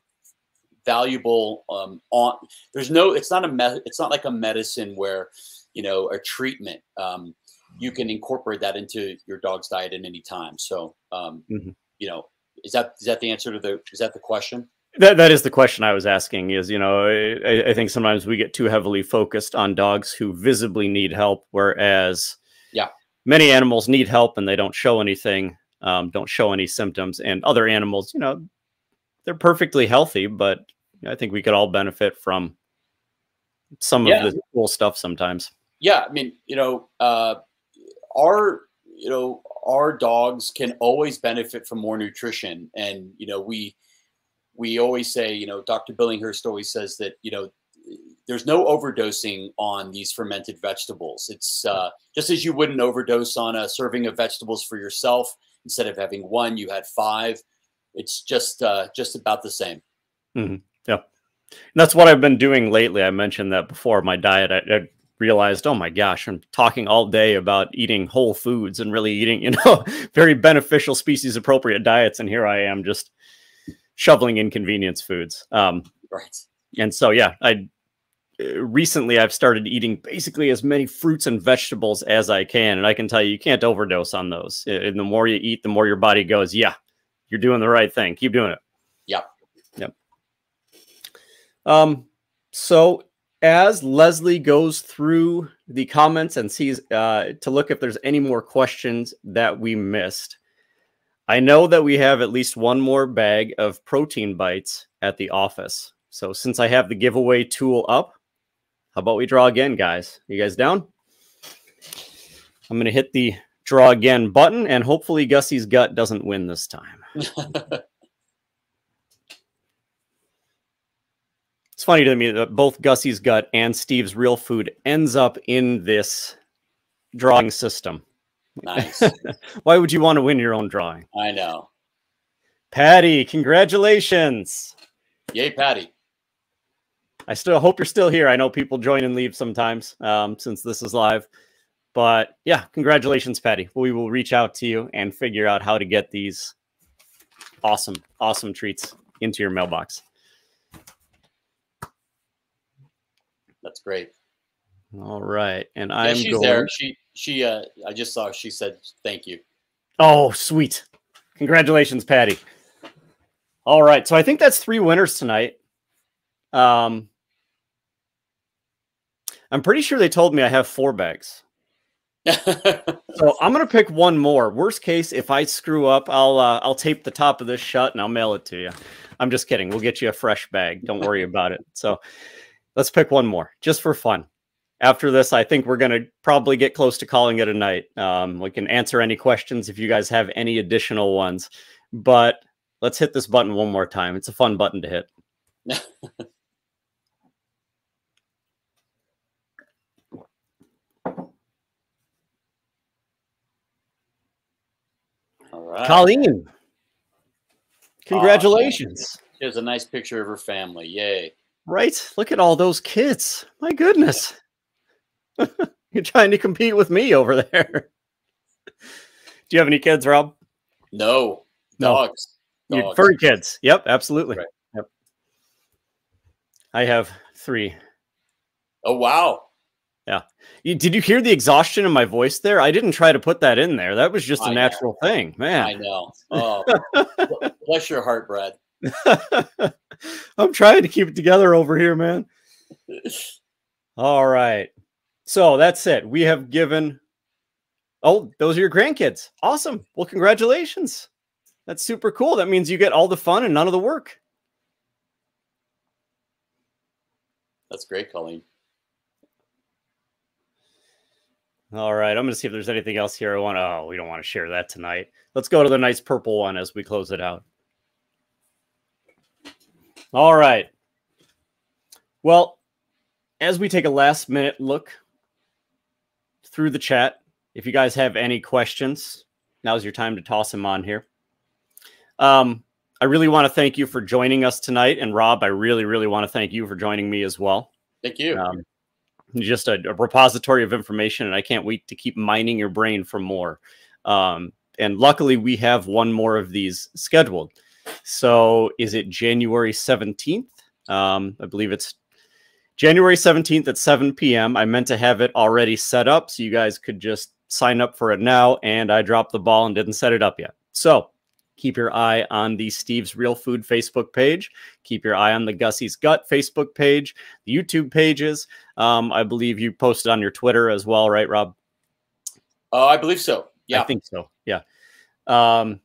valuable um, on there's no it's not a me- it's not like a medicine where you know a treatment um, you can incorporate that into your dog's diet at any time. So um, mm-hmm. you know is that is that the answer to the is that the question that that is the question I was asking. Is you know I, I, think sometimes we get too heavily focused on dogs who visibly need help, whereas yeah, many animals need help and they don't show anything, um, don't show any symptoms, and other animals, you know, they're perfectly healthy, but I think we could all benefit from some yeah. of the cool stuff sometimes. Yeah, I mean, you know, uh, our you know our dogs can always benefit from more nutrition, and you know we we always say, you know, Dr. Billinghurst always says that, you know, there's no overdosing on these fermented vegetables. It's uh, just as you wouldn't overdose on a serving of vegetables for yourself. Instead of having one, you had five. it's just uh, just about the same. Mm-hmm. Yeah, and that's what I've been doing lately. I mentioned that before. My diet, I, I, realized, oh my gosh, I'm talking all day about eating whole foods and really eating, you know, very beneficial species appropriate diets, and here I am just shoveling inconvenience foods. Um, right. And so, yeah, I recently I've started eating basically as many fruits and vegetables as I can, and I can tell you, you can't overdose on those. And the more you eat, the more your body goes, yeah, you're doing the right thing. Keep doing it. Yep. Yep. Um, so as Leslie goes through the comments and sees uh, to look if there's any more questions that we missed, I know that we have at least one more bag of protein bites at the office. So since I have the giveaway tool up, how about we draw again, guys? You guys down? I'm going to hit the draw again button, and hopefully Gussy's gut doesn't win this time. it's funny to me that both Gussy's gut and Steve's real food ends up in this drawing system. Nice. Why would you want to win your own drawing? I know. Patty, congratulations. Yay, Patty. I still hope you're still here. I know people join and leave sometimes um, since this is live. But yeah, congratulations, Patty. We will reach out to you and figure out how to get these awesome, awesome treats into your mailbox. That's great. All right. And I'm she's going... there. She she uh I just saw she said thank you. Oh, sweet. Congratulations, Patty. All right. So I think that's three winners tonight. Um I'm pretty sure they told me I have four bags. so I'm gonna pick one more. Worst case, if I screw up, I'll uh, I'll tape the top of this shut and I'll mail it to you. I'm just kidding. We'll get you a fresh bag. Don't worry about it. So let's pick one more just for fun. After this, I think we're gonna probably get close to calling it a night. Um, we can answer any questions if you guys have any additional ones. But let's hit this button one more time. It's a fun button to hit. All right. Colleen, congratulations. Oh, Here's a nice picture of her family. Yay. Right? Look at all those kids. My goodness. You're trying to compete with me over there. Do you have any kids, Rob? No. Dogs. No. Dogs. Furry kids. Yep, absolutely. Right. Yep. I have three. Oh wow. Yeah. You, did you hear the exhaustion in my voice there? I didn't try to put that in there. That was just a natural know. thing, man. I know. Oh, bless your heart, Brad. I'm trying to keep it together over here, man. All right. So that's it. We have given. Oh, those are your grandkids. Awesome. Well, congratulations. That's super cool. That means you get all the fun and none of the work. That's great, Colleen. All right, I'm going to see if there's anything else here. I want to. Oh, we don't want to share that tonight. Let's go to the nice purple one as we close it out. All right. Well, as we take a last minute look through the chat, if you guys have any questions, now's your time to toss them on here. Um, I really want to thank you for joining us tonight. And Rob, I really, really want to thank you for joining me as well. Thank you. Um, just a, a, repository of information, and I can't wait to keep mining your brain for more. Um, and luckily, we have one more of these scheduled. So, is it January 17th? Um, I believe it's January 17th at 7 p.m. I meant to have it already set up so you guys could just sign up for it now, and I dropped the ball and didn't set it up yet. So, Keep your eye on the Steve's Real Food Facebook page. Keep your eye on the Gussy's Gut Facebook page, the YouTube pages. Um, I believe you posted on your Twitter as well, right, Rob? Uh, I believe so. Yeah, I think so. Yeah. Um,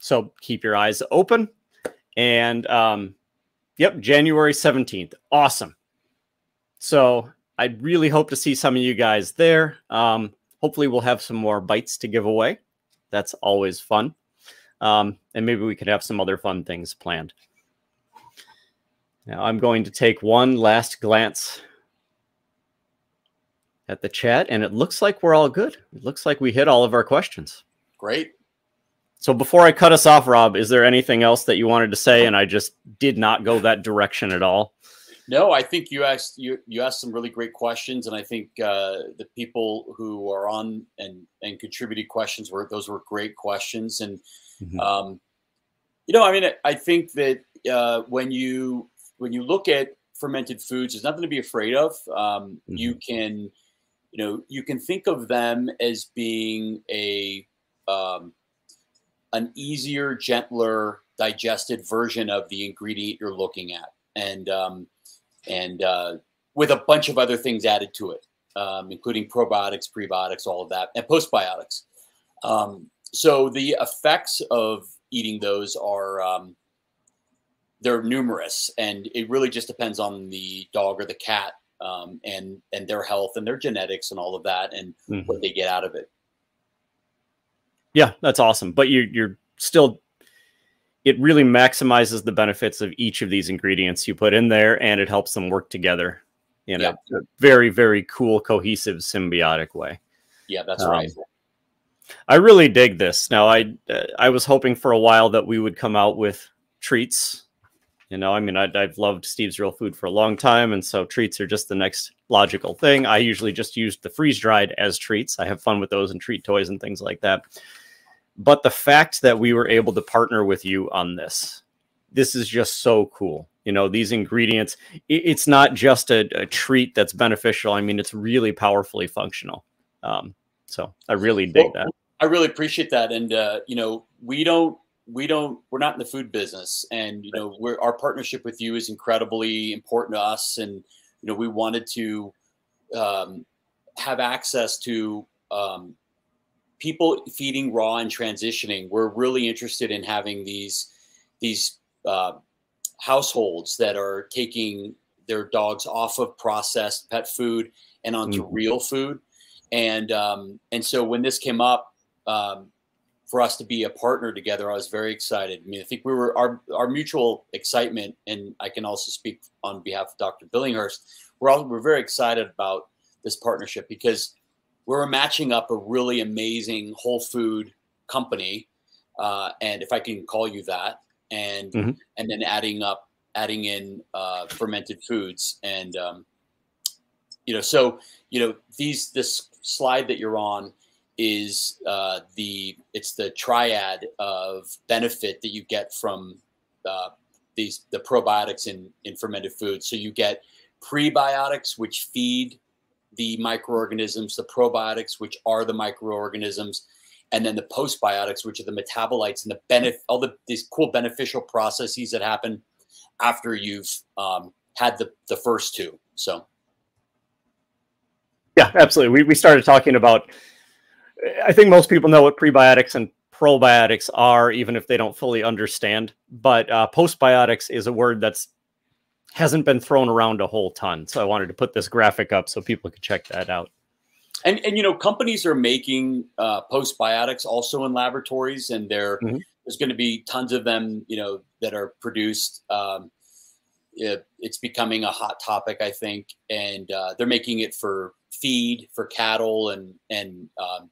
so keep your eyes open. And um, yep, January 17th. Awesome. So I really hope to see some of you guys there. Um, hopefully, we'll have some more bites to give away. That's always fun. Um, and maybe we could have some other fun things planned. Now I'm going to take one last glance at the chat, and it looks like we're all good. It looks like we hit all of our questions. Great. So before I cut us off, Rob, is there anything else that you wanted to say? And I just did not go that direction at all. No, I think you asked you you asked some really great questions, and I think uh, the people who are on and and contributed questions were those were great questions. And mm-hmm. um, you know, I mean, I think that uh, when you when you look at fermented foods, there's nothing to be afraid of. Um, mm-hmm. You can, you know, you can think of them as being a um, an easier, gentler, digested version of the ingredient you're looking at, and um, and uh, with a bunch of other things added to it, um, including probiotics, prebiotics, all of that, and postbiotics. Um, so the effects of eating those are um, they're numerous, and it really just depends on the dog or the cat um, and and their health and their genetics and all of that, and mm-hmm. what they get out of it. Yeah, that's awesome. But you, you're still it really maximizes the benefits of each of these ingredients you put in there and it helps them work together in a, a, very very cool cohesive symbiotic way. Yeah that's um, right. I really dig this. Now i uh, i was hoping for a while that we would come out with treats. You know i mean I, i've loved steve's real food for a long time and so treats are just the next logical thing. I usually just use the freeze dried as treats. I have fun with those and treat toys and things like that but the fact that we were able to partner with you on this, this is just so cool. You know, these ingredients, it's not just a, a treat that's beneficial. I mean, it's really powerfully functional. Um, so I really dig well, that. I really appreciate that. And, uh, you know, we don't, we don't, we're not in the food business and, you know, we're, our partnership with you is incredibly important to us. And, you know, we wanted to um, have access to um, people feeding raw and transitioning, we're really interested in having these these uh, households that are taking their dogs off of processed pet food and onto mm-hmm. real food. And um, and so when this came up um, for us to be a partner together, I was very excited. I mean, I think we were our our mutual excitement, and I can also speak on behalf of Dr. Billinghurst. We're all we're very excited about this partnership because we're matching up a really amazing whole food company, uh, and if I can call you that, and mm-hmm. and then adding up adding in uh, fermented foods and um, you know so you know these this slide that you're on is uh, the it's the triad of benefit that you get from uh, these the probiotics in in fermented foods. So you get prebiotics which feed the microorganisms, the probiotics, which are the microorganisms, and then the postbiotics, which are the metabolites and the benefit, all the these cool beneficial processes that happen after you've um, had the the first two. So, yeah, absolutely. We we started talking about. I think most people know what prebiotics and probiotics are, even if they don't fully understand. But uh, postbiotics is a word that's hasn't been thrown around a whole ton. So I wanted to put this graphic up so people could check that out. And and you know, companies are making uh, postbiotics also in laboratories, and there mm-hmm. there's going to be tons of them. You know, that are produced. Um, it, it's becoming a hot topic, I think, and uh, they're making it for feed for cattle and and um,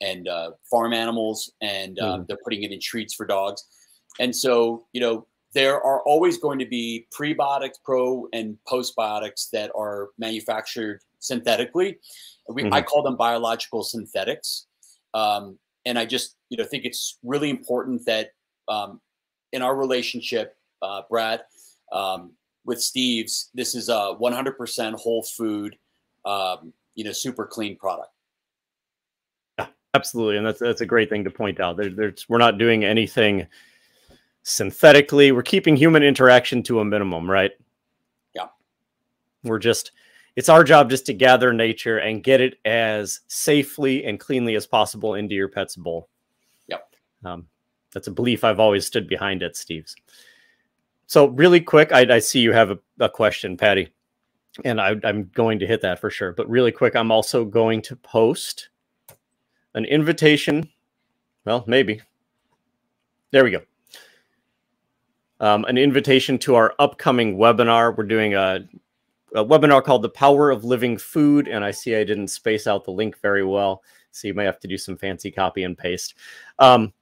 and uh, farm animals, and mm-hmm. they're putting it in treats for dogs. And so, you know, there are always going to be prebiotics, pro and postbiotics that are manufactured synthetically. We, mm-hmm. I call them biological synthetics. Um, and I just, you know, think it's really important that um, in our relationship, uh, Brad, um, with Steve's, this is a 100% whole food, um, you know, super clean product. Yeah, absolutely, and that's that's a great thing to point out. There, there's we're not doing anything synthetically. We're keeping human interaction to a minimum, right? Yeah. We're just, it's our job just to gather nature and get it as safely and cleanly as possible into your pet's bowl. Yep. Um, that's a belief I've always stood behind at Steve's. So, really quick, I, I see you have a, a question, Patty, and I, I'm going to hit that for sure. But really quick, I'm also going to post an invitation. Well, maybe. There we go um, an invitation to our upcoming webinar. We're doing a, a, webinar called The Power of Living Food. And I see I didn't space out the link very well. So you may have to do some fancy copy and paste. Um,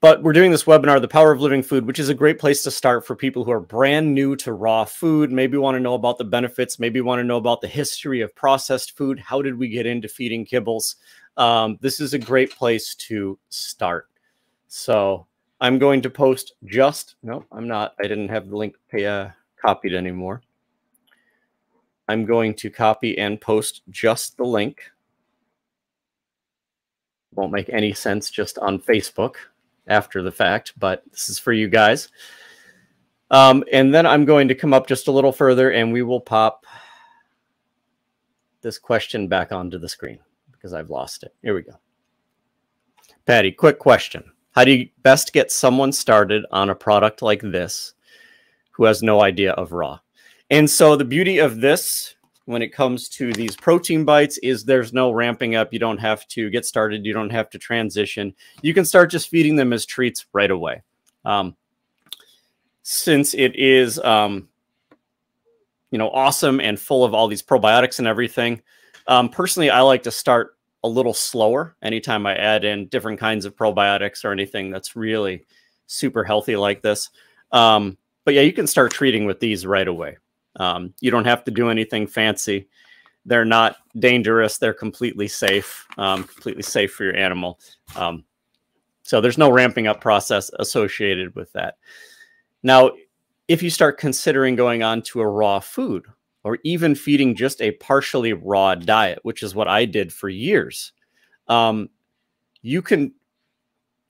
but we're doing this webinar, The Power of Living Food, which is a great place to start for people who are brand new to raw food, maybe want to know about the benefits, maybe want to know about the history of processed food. How did we get into feeding kibbles? Um, this is a great place to start. So I'm going to post just, no, I'm not. I didn't have the link uh, copied anymore. I'm going to copy and post just the link. Won't make any sense just on Facebook after the fact, but this is for you guys. Um, and then I'm going to come up just a little further and we will pop this question back onto the screen because I've lost it. Here we go. Patty, quick question. How do you best get someone started on a product like this who has no idea of raw? And so the beauty of this when it comes to these protein bites is there's no ramping up. You don't have to get started. You don't have to transition. You can start just feeding them as treats right away. Um, since it is, um, you know, awesome and full of all these probiotics and everything, um, personally, I like to start a little slower anytime I add in different kinds of probiotics or anything that's really super healthy like this. Um, but yeah, you can start treating with these right away. Um, you don't have to do anything fancy. They're not dangerous. They're completely safe, um, completely safe for your animal. Um, so there's no ramping up process associated with that. Now, if you start considering going on to a raw food or even feeding just a partially raw diet, which is what I did for years, um, you can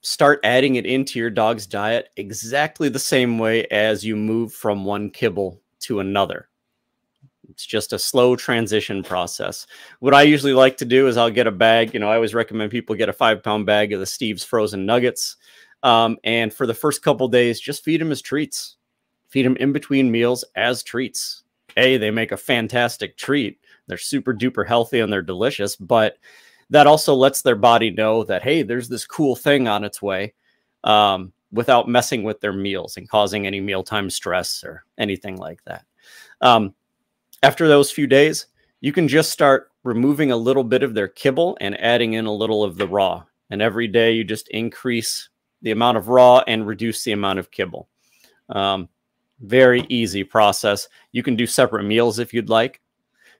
start adding it into your dog's diet exactly the same way as you move from one kibble to another. It's just a slow transition process. What I usually like to do is I'll get a bag. You know, I always recommend people get a five pound bag of the Steve's frozen nuggets. Um, and for the first couple days, just feed them as treats. Feed them in between meals as treats. A, they make a fantastic treat. They're super duper healthy and they're delicious, but that also lets their body know that, hey, there's this cool thing on its way. Um, without messing with their meals and causing any mealtime stress or anything like that. Um, after those few days, you can just start removing a little bit of their kibble and adding in a little of the raw. And every day you just increase the amount of raw and reduce the amount of kibble. Um, very easy process. You can do separate meals if you'd like.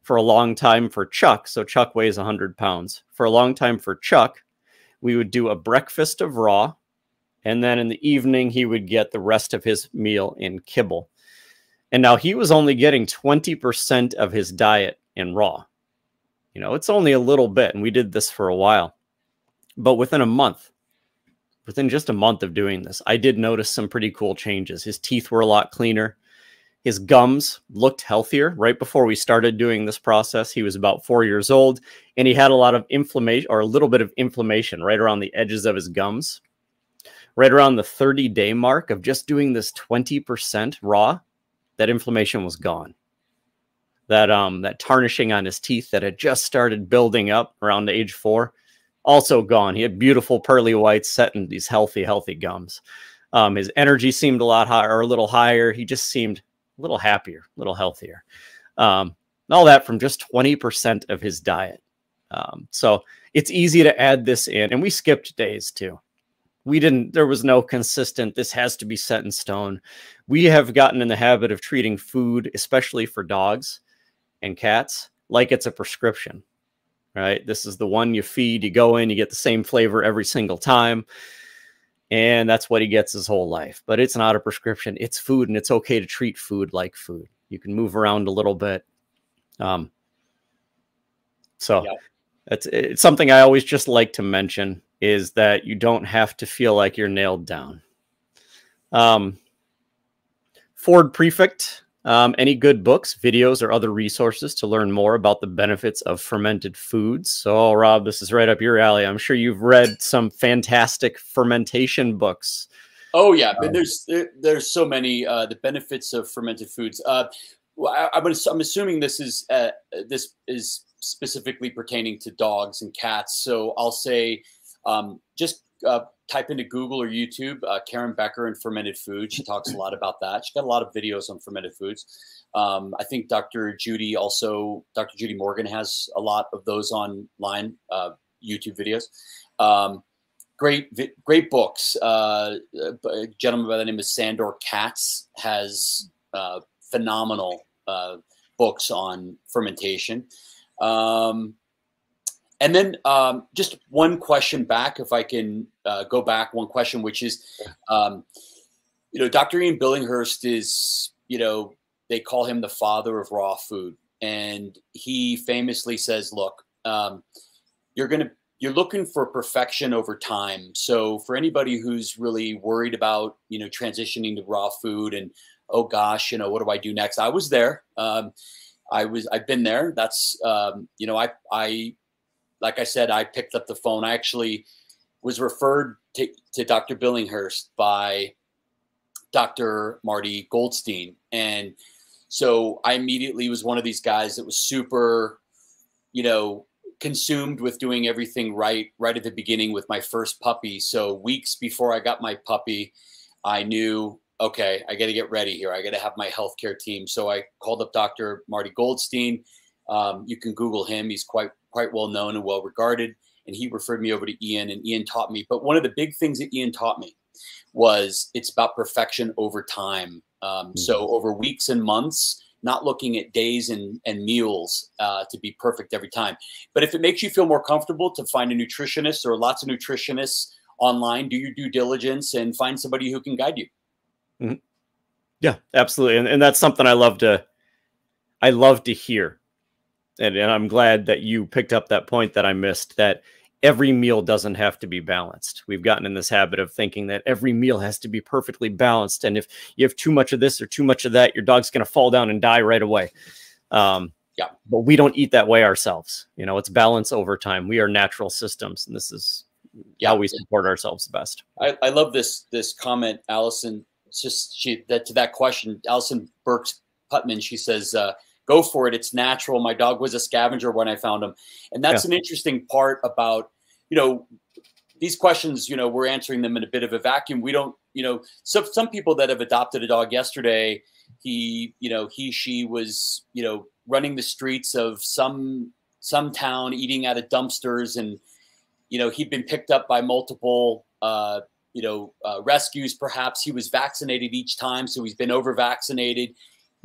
For a long time for Chuck, so Chuck weighs 100 pounds. For a long time for Chuck, we would do a breakfast of raw and then in the evening, he would get the rest of his meal in kibble. And now he was only getting 20% of his diet in raw. You know, it's only a little bit. And we did this for a while. But within a month, within just a month of doing this, I did notice some pretty cool changes. His teeth were a lot cleaner. His gums looked healthier right before we started doing this process. He was about four years old and he had a lot of inflammation or a little bit of inflammation right around the edges of his gums right around the 30 day mark of just doing this 20% raw, that inflammation was gone. That um that tarnishing on his teeth that had just started building up around age four, also gone. He had beautiful pearly whites set in these healthy, healthy gums. Um, his energy seemed a lot higher, or a little higher. He just seemed a little happier, a little healthier. Um, all that from just 20% of his diet. Um, so it's easy to add this in, and we skipped days too we didn't there was no consistent this has to be set in stone we have gotten in the habit of treating food especially for dogs and cats like it's a prescription right this is the one you feed you go in you get the same flavor every single time and that's what he gets his whole life but it's not a prescription it's food and it's okay to treat food like food you can move around a little bit um so yeah. it's it's something i always just like to mention is that you don't have to feel like you're nailed down. Um, Ford Prefect, um, any good books, videos, or other resources to learn more about the benefits of fermented foods? So, Rob, this is right up your alley. I'm sure you've read some fantastic fermentation books. Oh yeah, um, there's there, there's so many uh, the benefits of fermented foods. Uh, I, am I'm assuming this is uh, this is specifically pertaining to dogs and cats. So I'll say um, just uh, type into Google or YouTube uh, Karen Becker and fermented foods. She talks a lot about that. She's got a lot of videos on fermented foods. Um, I think Dr. Judy also, Dr. Judy Morgan has a lot of those online uh, YouTube videos. Um, great great books. Uh, a gentleman by the name of Sandor Katz has uh, phenomenal uh, books on fermentation. Um, and then um, just one question back, if I can uh, go back one question, which is, um, you know, Dr. Ian Billinghurst is, you know, they call him the father of raw food. And he famously says, look, um, you're to you're looking for perfection over time. So for anybody who's really worried about, you know, transitioning to raw food and, oh gosh, you know, what do I do next? I was there. Um, I was, I've been there. That's, um, you know, I, I, like I said, I picked up the phone. I actually was referred to, to Dr. Billinghurst by Dr. Marty Goldstein. And so I immediately was one of these guys that was super, you know, consumed with doing everything right right at the beginning with my first puppy. So weeks before I got my puppy, I knew okay, I got to get ready here. I got to have my healthcare team. So I called up Dr. Marty Goldstein. Um, you can Google him. He's quite quite well known and well regarded. And he referred me over to Ian, and Ian taught me. But one of the big things that Ian taught me was it's about perfection over time. Um, mm-hmm. So over weeks and months, not looking at days and, and meals uh, to be perfect every time. But if it makes you feel more comfortable to find a nutritionist or lots of nutritionists online, do your due diligence and find somebody who can guide you. Mm-hmm. Yeah, absolutely. And, and that's something I love to, I love to hear. And, and I'm glad that you picked up that point that I missed that every meal doesn't have to be balanced. We've gotten in this habit of thinking that every meal has to be perfectly balanced. And if you have too much of this or too much of that, your dog's going to fall down and die right away. Um, yeah. But we don't eat that way ourselves. You know, it's balance over time. We are natural systems, and this is yeah. how we support ourselves best. I, I love this this comment, Allison. It's just she that to that question, Allison Burks Putman. She says, uh, "Go for it. It's natural. My dog was a scavenger when I found him," and that's yeah. an interesting part about you know, these questions, you know, we're answering them in a bit of a vacuum. We don't, you know, so some people that have adopted a dog yesterday, he, you know, he, she was, you know, running the streets of some some town, eating out of dumpsters, and you know, he'd been picked up by multiple, uh, you know, uh, rescues. Perhaps he was vaccinated each time, so he's been over vaccinated.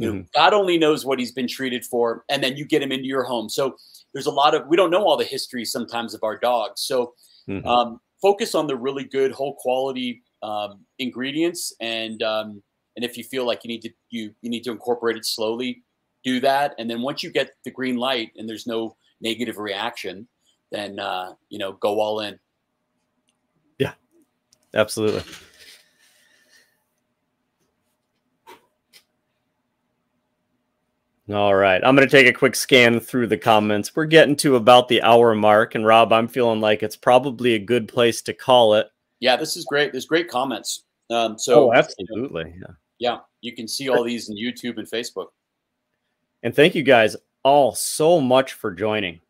You know, mm-hmm. God only knows what he's been treated for, and then you get him into your home. So there's a lot of we don't know all the history sometimes of our dogs. So mm-hmm. um, focus on the really good whole quality um, ingredients, and um, and if you feel like you need to you you need to incorporate it slowly, do that. And then once you get the green light and there's no negative reaction, then uh, you know go all in. Yeah, absolutely. All right. I'm going to take a quick scan through the comments. We're getting to about the hour mark. And Rob, I'm feeling like it's probably a good place to call it. Yeah, this is great. There's great comments. Um, so, oh, absolutely. Yeah. Yeah. You can see all these in YouTube and Facebook. And thank you guys all so much for joining.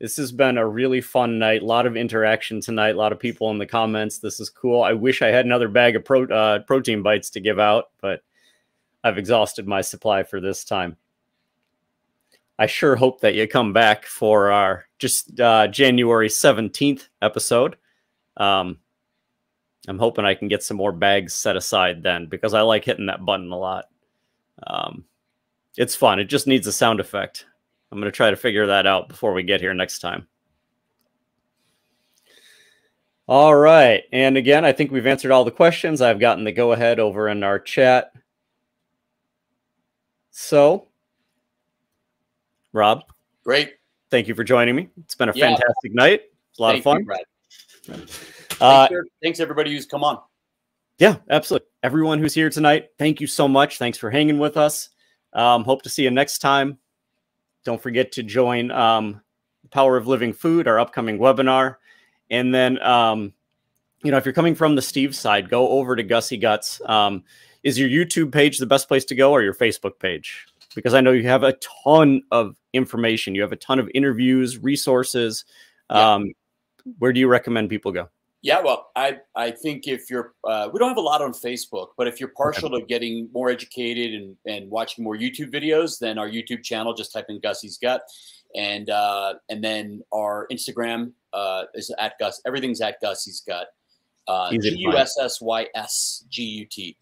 This has been a really fun night. A lot of interaction tonight. A lot of people in the comments. This is cool. I wish I had another bag of pro, uh, protein bites to give out, but I've exhausted my supply for this time. I sure hope that you come back for our just uh, January 17th episode. Um, I'm hoping I can get some more bags set aside then because I like hitting that button a lot. Um, it's fun. It just needs a sound effect. I'm going to try to figure that out before we get here next time. All right. And again, I think we've answered all the questions. I've gotten the go ahead over in our chat. So Rob. Great. Thank you for joining me. It's been a yeah. fantastic night. It's a lot Thank of fun. You, uh, thanks, thanks, everybody who's come on. Yeah, absolutely. Everyone who's here tonight, thank you so much. Thanks for hanging with us. Um, hope to see you next time. Don't forget to join um, Power of Living Food, our upcoming webinar. And then, um, you know, if you're coming from the Steve side, go over to Gussy Guts. Um, is your YouTube page the best place to go or your Facebook page? Because I know you have a ton of information. You have a ton of interviews, resources. Yeah. Um, where do you recommend people go? Yeah, well, I I think if you're uh, we don't have a lot on Facebook, but if you're partial to getting more educated and and watching more YouTube videos, then our YouTube channel just type in Gussy's Gut. and uh, and then our Instagram uh, is at Gus. Everything's at Gussy's Gut. Uh, to U S S Y S G U T.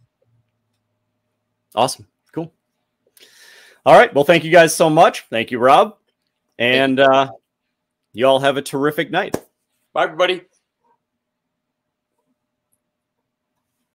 Awesome. All right. Well, thank you guys so much. Thank you, Rob. And uh, you all have a terrific night. Bye, everybody.